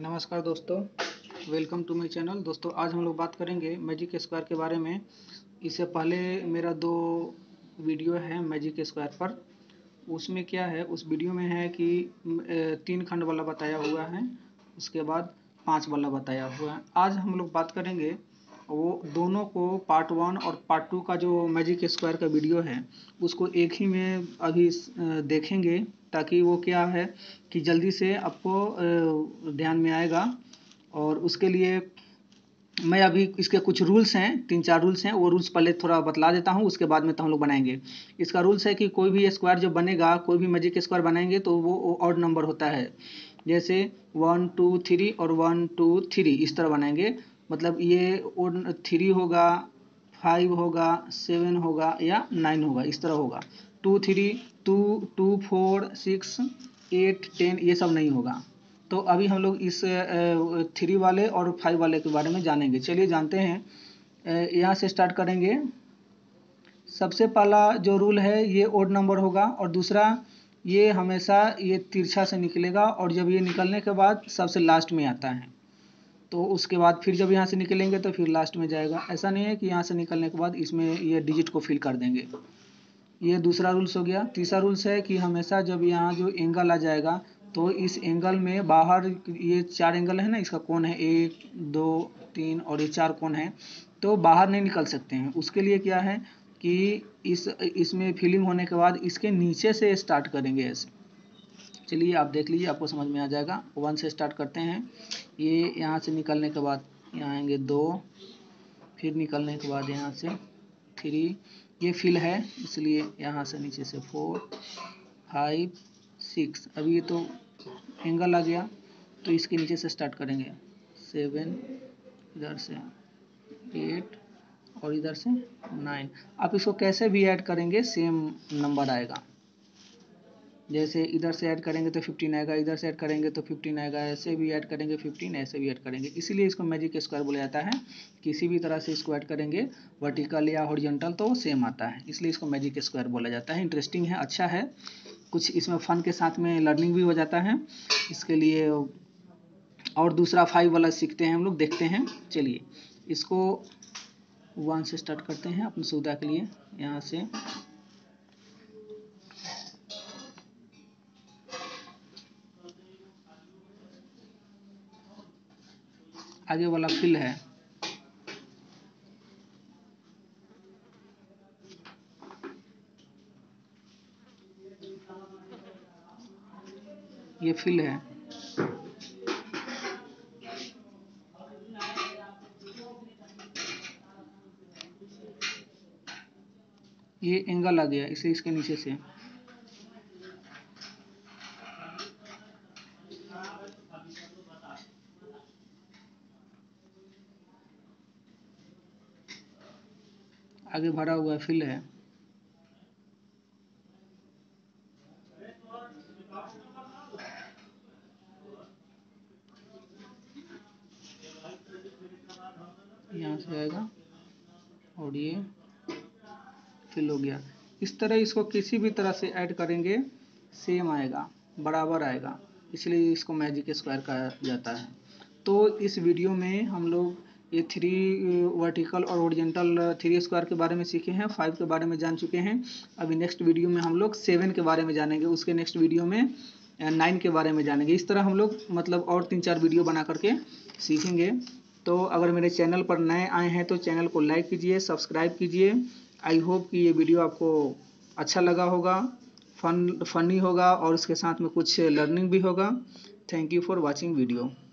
नमस्कार दोस्तों welcome to my channel दोस्तों, आज हम लोग बात करेंगे मैजिक स्क्वायर के बारे में। इससे पहले मेरा दो वीडियो है मैजिक स्क्वायर पर। उसमें क्या है, उस वीडियो में है कि तीन खंड वाला बताया हुआ है, उसके बाद पाँच वाला बताया हुआ है। आज हम लोग बात करेंगे वो दोनों को पार्ट वन और पार्ट टू का जो मैजिक स्क्वायर का वीडियो है, उसको एक ही में अभी देखेंगे ताकि वो क्या है कि जल्दी से आपको ध्यान में आएगा। और उसके लिए मैं अभी इसके कुछ रूल्स हैं, तीन चार रूल्स हैं, वो रूल्स पहले थोड़ा बतला देता हूँ, उसके बाद में तो हम लोग बनाएँगे। इसका रूल्स है कि कोई भी स्क्वायर जो बनेगा, कोई भी मैजिक स्क्वायर बनाएँगे तो वो ऑड नंबर होता है। जैसे वन टू थ्री और वन टू थ्री इस तरह बनाएँगे। मतलब ये थ्री होगा फाइव होगा सेवन होगा या नाइन होगा, इस तरह होगा। Two three two two four six eight ten ये सब नहीं होगा। तो अभी हम लोग इस थ्री वाले और फाइव वाले के बारे में जानेंगे। चलिए जानते हैं। यहाँ से स्टार्ट करेंगे। सबसे पहला जो रूल है, ये ओड नंबर होगा और दूसरा, ये हमेशा ये तिरछा से निकलेगा और जब ये निकलने के बाद सबसे लास्ट में आता है। तो उसके बाद फिर जब यहाँ से निकलेंगे तो फिर लास्ट में जाएगा। ऐसा नहीं है कि यहाँ से निकलने के बाद इसमें ये डिजिट को फिल कर देंगे। ये दूसरा रूल्स हो गया। तीसरा रूल्स है कि हमेशा जब यहाँ जो एंगल आ जाएगा तो इस एंगल में बाहर ये चार एंगल है ना, इसका कौन है एक, दो, तीन और ये चार कौन है तो बाहर नहीं निकल सकते हैं। उसके लिए क्या है कि इस, इसमें फिलिंग होने के बाद इसके नीचे से स्टार्ट करेंगे ऐसे। चलिए आप देख लीजिए, आपको समझ में आ जाएगा। वन से स्टार्ट करते हैं। ये यहाँ से निकलने के बाद यहाँ आएँगे दो, फिर निकलने के बाद यहाँ से थ्री। ये फिल है, इसलिए यहाँ से नीचे से फोर, फाइव, सिक्स। अभी ये तो एंगल आ गया तो इसके नीचे से स्टार्ट करेंगे। सेवन, इधर से एट और इधर से नाइन। आप इसको कैसे भी ऐड करेंगे, सेम नंबर आएगा। जैसे इधर से ऐड करेंगे तो फिफ्टीन आएगा, इधर से ऐड करेंगे तो फिफ्टीन आएगा, ऐसे भी ऐड करेंगे फिफ्टीन ऐसे भी ऐड करेंगे। इसीलिए इसको मैजिक स्क्वायर बोला जाता है। किसी भी तरह से इसको ऐड करेंगे वर्टिकल या हॉरिजॉन्टल तो सेम आता है। इसलिए इसको मैजिक स्क्वायर बोला जाता है। इंटरेस्टिंग है अच्छा है। कुछ इसमें फ़न के साथ में लर्निंग भी हो जाता है। इसके लिए और दूसरा फाइव वाला सीखते हैं हम लोग, देखते हैं। चलिए, इसको वन से स्टार्ट करते हैं अपनी सुविधा के लिए। यहाँ से आगे वाला फिल है। ये फिल है। ये एंगल आ गया इसे, इसके नीचे से। आगे भरा हुआ फिल है। यहाँ से आएगा। और ये फिल हो गया। इस तरह इसको किसी भी तरह से ऐड करेंगे सेम आएगा, बराबर आएगा। इसलिए इसको मैजिक स्क्वायर कहा जाता है। तो इस वीडियो में हम लोग ये थ्री वर्टिकल और ओरिजेंटल थ्री स्क्वायर के बारे में सीखे हैं फाइव के बारे में जान चुके हैं। अभी नेक्स्ट वीडियो में हम लोग सेवन के बारे में जानेंगे, उसके नेक्स्ट वीडियो में नाइन के बारे में जानेंगे। इस तरह हम लोग मतलब और तीन चार वीडियो बना करके सीखेंगे। तो अगर मेरे चैनल पर नए आए हैं तो चैनल को लाइक कीजिए सब्सक्राइब कीजिए। आई होप कि ये वीडियो आपको अच्छा लगा होगा फन फनी होगा और उसके साथ में कुछ लर्निंग भी होगा। Thank you for watching video